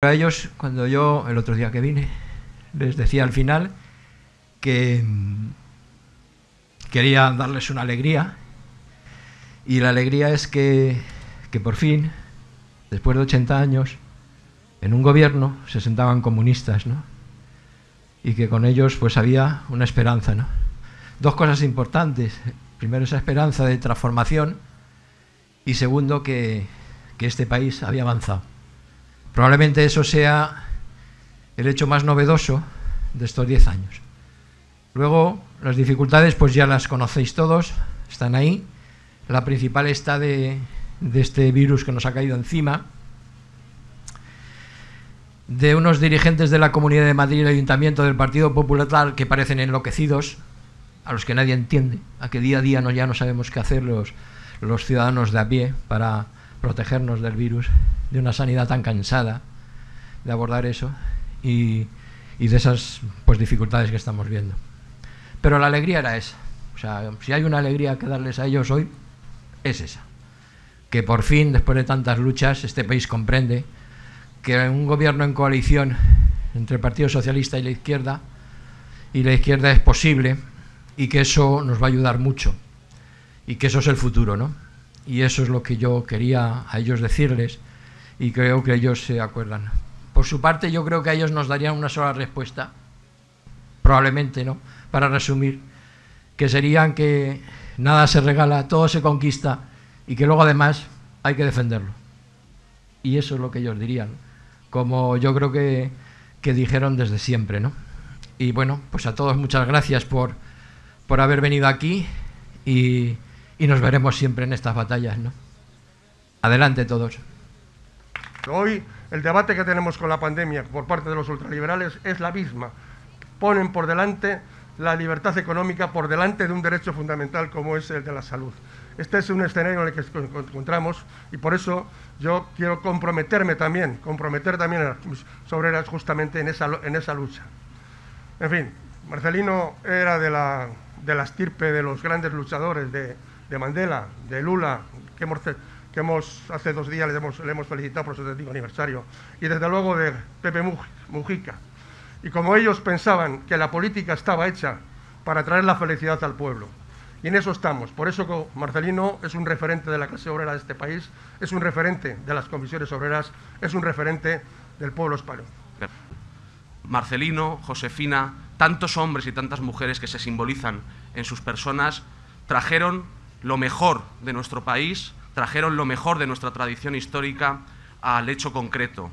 A ellos, cuando yo el otro día que vine, les decía al final que mm, quería darles una alegría y la alegría es que, que por fin, después de 80 años, en un gobierno se sentaban comunistas, ¿no? Y que con ellos pues había una esperanza, ¿no? Dos cosas importantes. Primero, esa esperanza de transformación y segundo, que, que este país había avanzado. Probablemente eso sea el hecho más novedoso de estos diez años. Luego, las dificultades pues ya las conocéis todos, están ahí. La principal está de, de este virus que nos ha caído encima, de unos dirigentes de la Comunidad de Madrid y el Ayuntamiento del Partido Popular que parecen enloquecidos, a los que nadie entiende, a que día a día no, ya no sabemos qué hacer los, los ciudadanos de a pie para protegernos del virus de una sanidad tan cansada de abordar eso y, y de esas pues, dificultades que estamos viendo. Pero la alegría era esa. O sea, si hay una alegría que darles a ellos hoy, es esa. Que por fin, después de tantas luchas, este país comprende que un gobierno en coalición entre el Partido Socialista y la izquierda, y la izquierda es posible, y que eso nos va a ayudar mucho, y que eso es el futuro, ¿no? Y eso es lo que yo quería a ellos decirles, y creo que ellos se acuerdan. Por su parte, yo creo que a ellos nos darían una sola respuesta, probablemente, ¿no? Para resumir, que serían que nada se regala, todo se conquista y que luego además hay que defenderlo. Y eso es lo que ellos dirían, como yo creo que, que dijeron desde siempre, ¿no? Y bueno, pues a todos muchas gracias por, por haber venido aquí y, y nos veremos siempre en estas batallas, ¿no? Adelante todos. Hoy el debate que tenemos con la pandemia por parte de los ultraliberales es la misma. Ponen por delante la libertad económica por delante de un derecho fundamental como es el de la salud. Este es un escenario en el que nos encontramos y por eso yo quiero comprometerme también, comprometer también a las obreras justamente en esa, en esa lucha. En fin, Marcelino era de la, de la estirpe de los grandes luchadores de, de Mandela, de Lula, que hemos que hemos, hace dos días le hemos, le hemos felicitado por su 75 aniversario, y desde luego de Pepe Mujica. Y como ellos pensaban que la política estaba hecha para traer la felicidad al pueblo, y en eso estamos. Por eso Marcelino es un referente de la clase obrera de este país, es un referente de las comisiones obreras, es un referente del pueblo español. Marcelino, Josefina, tantos hombres y tantas mujeres que se simbolizan en sus personas, trajeron lo mejor de nuestro país trajeron lo mejor de nuestra tradición histórica al hecho concreto,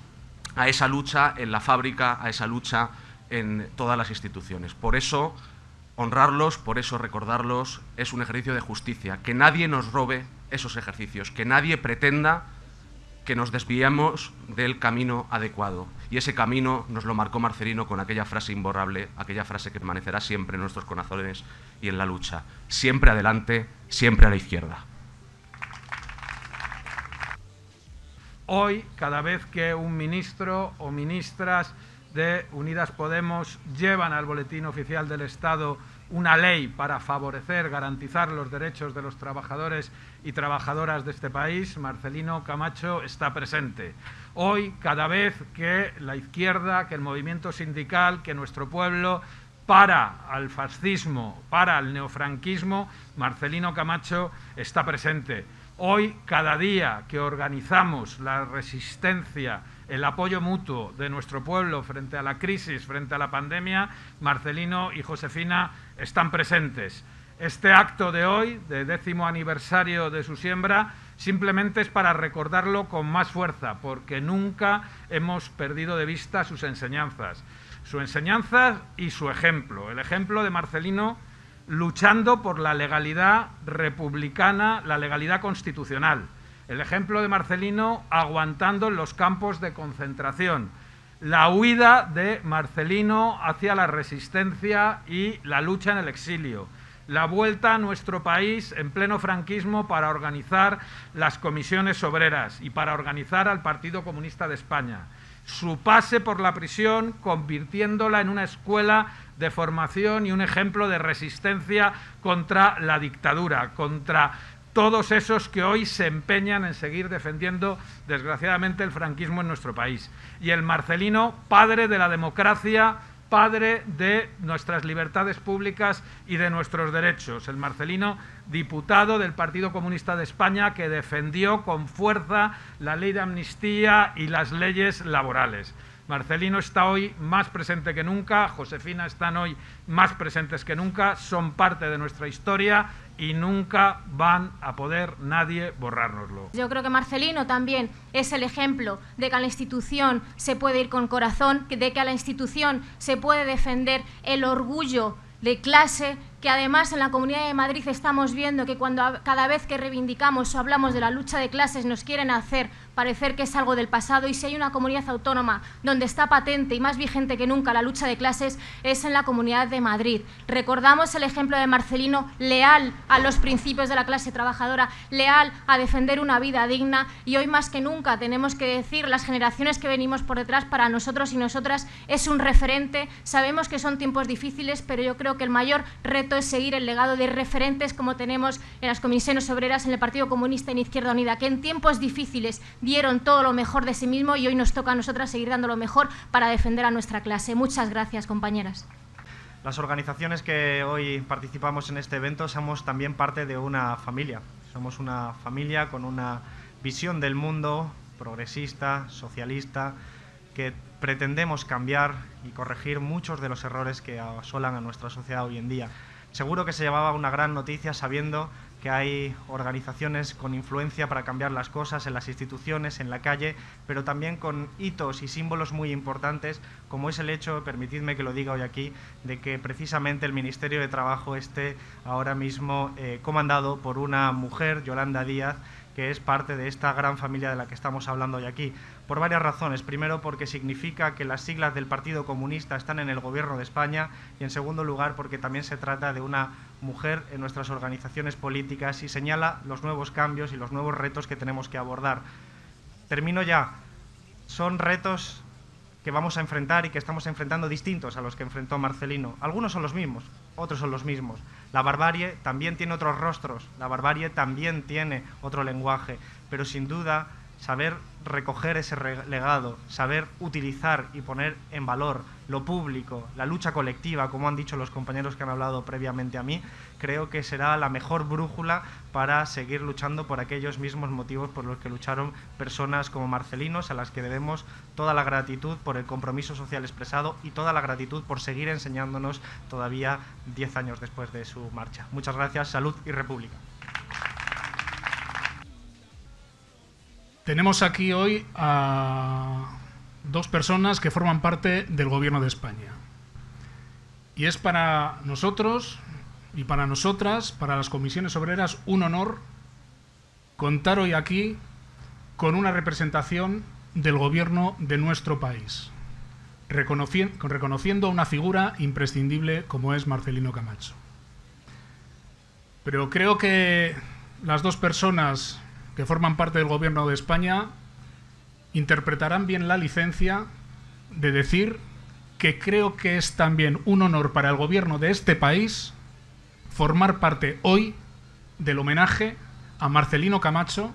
a esa lucha en la fábrica, a esa lucha en todas las instituciones. Por eso, honrarlos, por eso recordarlos, es un ejercicio de justicia. Que nadie nos robe esos ejercicios, que nadie pretenda que nos desviemos del camino adecuado. Y ese camino nos lo marcó Marcelino con aquella frase imborrable, aquella frase que permanecerá siempre en nuestros corazones y en la lucha. Siempre adelante, siempre a la izquierda. Hoy, cada vez que un ministro o ministras de Unidas Podemos llevan al Boletín Oficial del Estado una ley para favorecer, garantizar los derechos de los trabajadores y trabajadoras de este país, Marcelino Camacho está presente. Hoy, cada vez que la izquierda, que el movimiento sindical, que nuestro pueblo para al fascismo, para al neofranquismo, Marcelino Camacho está presente. Hoy, cada día que organizamos la resistencia, el apoyo mutuo de nuestro pueblo frente a la crisis, frente a la pandemia, Marcelino y Josefina están presentes. Este acto de hoy, de décimo aniversario de su siembra, simplemente es para recordarlo con más fuerza, porque nunca hemos perdido de vista sus enseñanzas. Su enseñanza y su ejemplo. El ejemplo de Marcelino luchando por la legalidad republicana, la legalidad constitucional. El ejemplo de Marcelino aguantando en los campos de concentración. La huida de Marcelino hacia la resistencia y la lucha en el exilio. La vuelta a nuestro país en pleno franquismo para organizar las comisiones obreras y para organizar al Partido Comunista de España su pase por la prisión, convirtiéndola en una escuela de formación y un ejemplo de resistencia contra la dictadura, contra todos esos que hoy se empeñan en seguir defendiendo, desgraciadamente, el franquismo en nuestro país. Y el Marcelino, padre de la democracia, padre de nuestras libertades públicas y de nuestros derechos. El Marcelino, diputado del Partido Comunista de España, que defendió con fuerza la ley de amnistía y las leyes laborales. Marcelino está hoy más presente que nunca, Josefina están hoy más presentes que nunca, son parte de nuestra historia y nunca van a poder nadie borrárnoslo. Yo creo que Marcelino también es el ejemplo de que a la institución se puede ir con corazón, de que a la institución se puede defender el orgullo de clase, que además en la Comunidad de Madrid estamos viendo que cuando cada vez que reivindicamos o hablamos de la lucha de clases nos quieren hacer parecer que es algo del pasado y si hay una comunidad autónoma donde está patente y más vigente que nunca la lucha de clases es en la Comunidad de Madrid. Recordamos el ejemplo de Marcelino, leal a los principios de la clase trabajadora, leal a defender una vida digna y hoy más que nunca tenemos que decir las generaciones que venimos por detrás para nosotros y nosotras es un referente. Sabemos que son tiempos difíciles, pero yo creo que el mayor reto es seguir el legado de referentes como tenemos en las comisiones obreras, en el Partido Comunista en Izquierda Unida, que en tiempos difíciles dieron todo lo mejor de sí mismo y hoy nos toca a nosotras seguir dando lo mejor para defender a nuestra clase. Muchas gracias, compañeras. Las organizaciones que hoy participamos en este evento somos también parte de una familia. Somos una familia con una visión del mundo progresista, socialista, que pretendemos cambiar y corregir muchos de los errores que asolan a nuestra sociedad hoy en día. Seguro que se llevaba una gran noticia sabiendo que hay organizaciones con influencia para cambiar las cosas en las instituciones, en la calle, pero también con hitos y símbolos muy importantes, como es el hecho, permitidme que lo diga hoy aquí, de que precisamente el Ministerio de Trabajo esté ahora mismo eh, comandado por una mujer, Yolanda Díaz, que es parte de esta gran familia de la que estamos hablando hoy aquí, por varias razones. Primero, porque significa que las siglas del Partido Comunista están en el Gobierno de España y, en segundo lugar, porque también se trata de una mujer en nuestras organizaciones políticas y señala los nuevos cambios y los nuevos retos que tenemos que abordar. Termino ya. Son retos que vamos a enfrentar y que estamos enfrentando distintos a los que enfrentó Marcelino. Algunos son los mismos, otros son los mismos. La barbarie también tiene otros rostros, la barbarie también tiene otro lenguaje, pero sin duda saber recoger ese legado, saber utilizar y poner en valor lo público, la lucha colectiva, como han dicho los compañeros que han hablado previamente a mí, creo que será la mejor brújula para seguir luchando por aquellos mismos motivos por los que lucharon personas como Marcelinos, a las que debemos toda la gratitud por el compromiso social expresado y toda la gratitud por seguir enseñándonos todavía diez años después de su marcha. Muchas gracias, salud y república. Tenemos aquí hoy a dos personas que forman parte del Gobierno de España. Y es para nosotros y para nosotras, para las comisiones obreras, un honor contar hoy aquí con una representación del Gobierno de nuestro país, reconociendo una figura imprescindible como es Marcelino Camacho. Pero creo que las dos personas que forman parte del Gobierno de España interpretarán bien la licencia de decir que creo que es también un honor para el Gobierno de este país formar parte hoy del homenaje a Marcelino Camacho,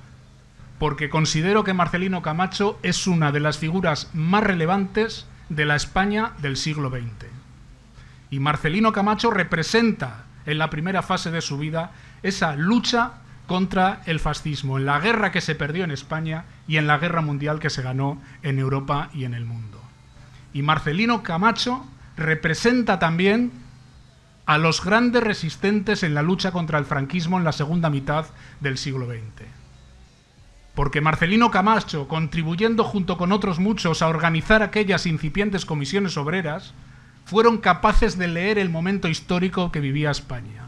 porque considero que Marcelino Camacho es una de las figuras más relevantes de la España del siglo XX. Y Marcelino Camacho representa en la primera fase de su vida esa lucha contra el fascismo, en la guerra que se perdió en España y en la guerra mundial que se ganó en Europa y en el mundo. Y Marcelino Camacho representa también a los grandes resistentes en la lucha contra el franquismo en la segunda mitad del siglo XX. Porque Marcelino Camacho, contribuyendo junto con otros muchos a organizar aquellas incipientes comisiones obreras, fueron capaces de leer el momento histórico que vivía España.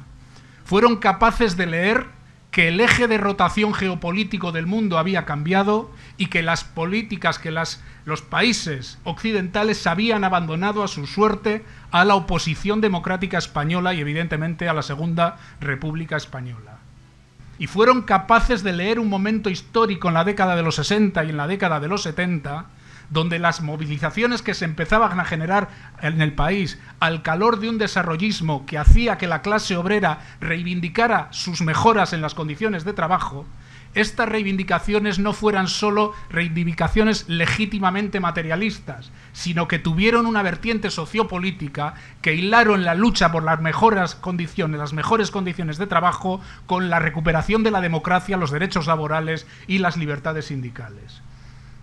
Fueron capaces de leer que el eje de rotación geopolítico del mundo había cambiado y que las políticas que los países occidentales habían abandonado a su suerte a la oposición democrática española y evidentemente a la Segunda República Española. Y fueron capaces de leer un momento histórico en la década de los 60 y en la década de los 70 donde las movilizaciones que se empezaban a generar en el país, al calor de un desarrollismo que hacía que la clase obrera reivindicara sus mejoras en las condiciones de trabajo, estas reivindicaciones no fueran solo reivindicaciones legítimamente materialistas, sino que tuvieron una vertiente sociopolítica que hilaron la lucha por las mejores condiciones, las mejores condiciones de trabajo con la recuperación de la democracia, los derechos laborales y las libertades sindicales.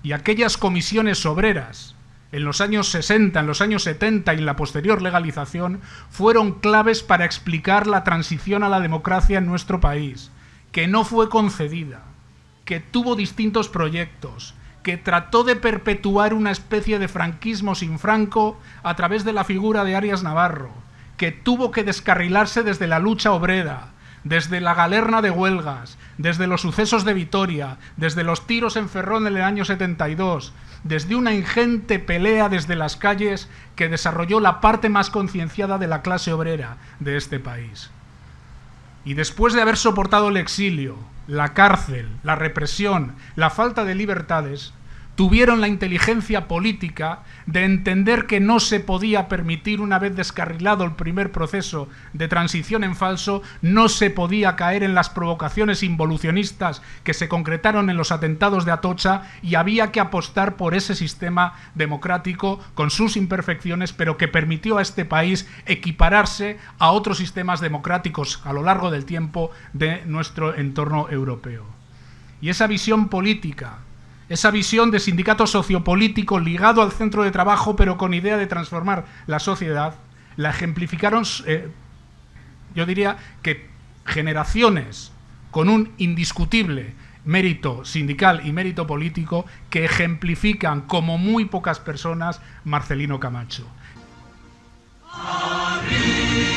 Y aquellas comisiones obreras en los años 60, en los años 70 y en la posterior legalización fueron claves para explicar la transición a la democracia en nuestro país que no fue concedida, que tuvo distintos proyectos, que trató de perpetuar una especie de franquismo sin Franco a través de la figura de Arias Navarro, que tuvo que descarrilarse desde la lucha obrera, desde la galerna de huelgas, desde los sucesos de Vitoria, desde los tiros en Ferrón en el año 72, desde una ingente pelea desde las calles que desarrolló la parte más concienciada de la clase obrera de este país. Y después de haber soportado el exilio, la cárcel, la represión, la falta de libertades, tuvieron la inteligencia política de entender que no se podía permitir, una vez descarrilado el primer proceso de transición en falso, no se podía caer en las provocaciones involucionistas que se concretaron en los atentados de Atocha y había que apostar por ese sistema democrático con sus imperfecciones, pero que permitió a este país equipararse a otros sistemas democráticos a lo largo del tiempo de nuestro entorno europeo. Y esa visión política esa visión de sindicato sociopolítico ligado al centro de trabajo, pero con idea de transformar la sociedad, la ejemplificaron, eh, yo diría que generaciones con un indiscutible mérito sindical y mérito político que ejemplifican como muy pocas personas Marcelino Camacho. Arriba,